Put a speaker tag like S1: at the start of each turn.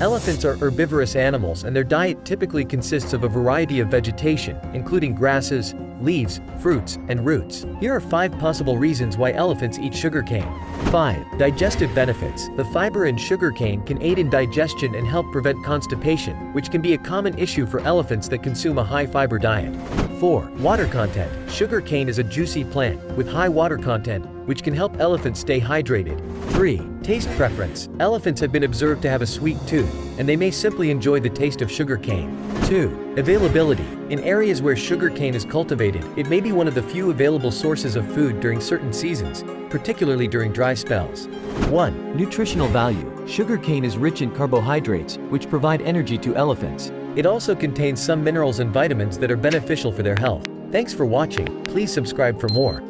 S1: Elephants are herbivorous animals and their diet typically consists of a variety of vegetation, including grasses, leaves, fruits, and roots. Here are 5 possible reasons why elephants eat sugarcane. 5. Digestive benefits. The fiber in sugarcane can aid in digestion and help prevent constipation, which can be a common issue for elephants that consume a high-fiber diet. 4. Water content. Sugarcane is a juicy plant with high water content, which can help elephants stay hydrated. 3. Taste preference. Elephants have been observed to have a sweet tooth, and they may simply enjoy the taste of sugarcane. 2. Availability. In areas where sugarcane is cultivated, it may be one of the few available sources of food during certain seasons, particularly during dry spells. 1. Nutritional value. Sugarcane is rich in carbohydrates, which provide energy to elephants. It also contains some minerals and vitamins that are beneficial for their health. Thanks for watching, please subscribe for more.